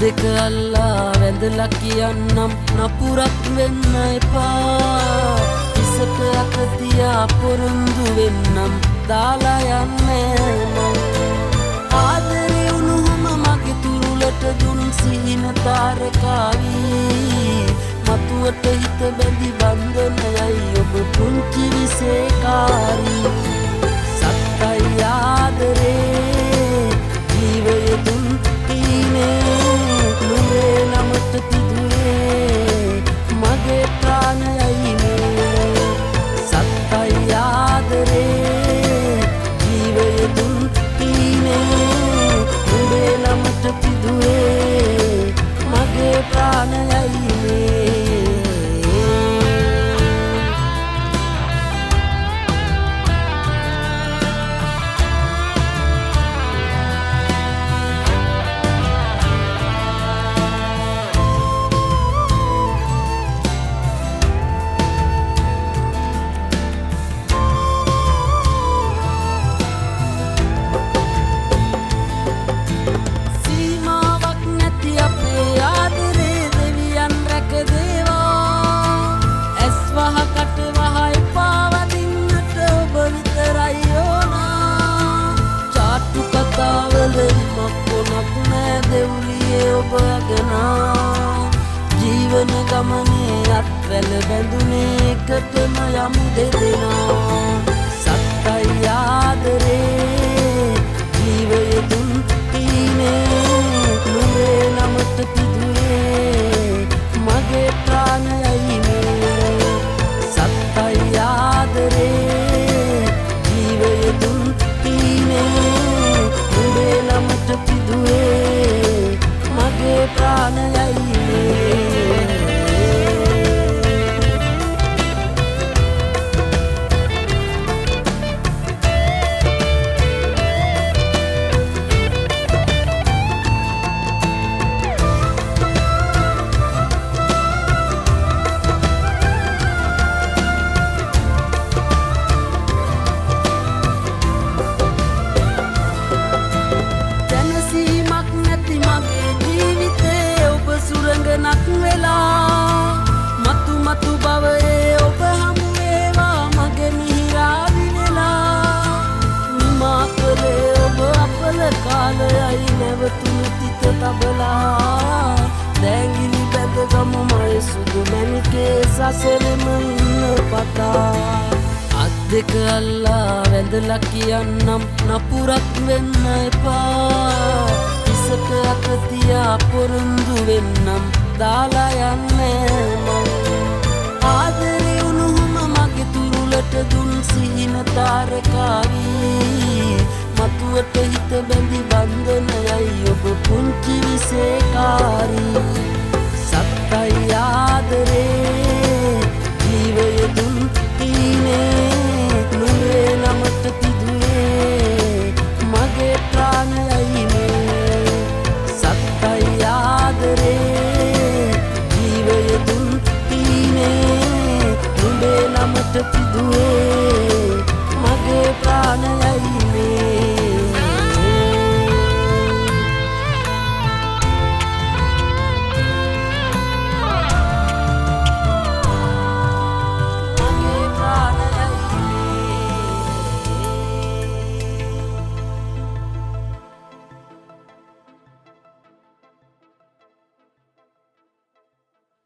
දෙක අල්ලා වැඳලා කියන්නම්. නපුරක් වෙන්න එපා. ඉසට අත තියා පොරොන්දු වෙන්නම්. දාලා යන්නේ මං ආදරේ උණුහුම මගේ තුරුලට දුන් සිහින තාරකාවී. මතුවට හිත බැඳි බන්ධනයයි ඔබ පුංචි විසේකාරී දෙව්ලියේ ඔබ අගනා ජීවන ගමනේ අත්වැල බැඳුනේ එකටම යමු දෙදෙනා. තබලා දැගිලි බැඳගමු මයි සුදු මැනිකේ සසරම ඉන්න පතා අත් දෙක අල්ලා වැඳලා කියන්නම් නපුරක් වෙන්න එපා ඉසට අත තියා පොරොන්දු වෙන්නම් දාලා යන්නේ මං ආදරේ උණුහුම මගේ තුරුලට දුන් සිහින තාරකාවී ඔලුවට හිත බැඳි බන්ධනයයි ඔබ පුංචි විසේකාරී. සත්තයි ආදරේ ජීවය දුන් කීනේ නුවේ නමට තිදුනේ මගේ ප්‍රාණයයි මේ. සත්තයි ආදරේ ජීවය දුන් කීනේ නුඹේ නමට තිදුනේ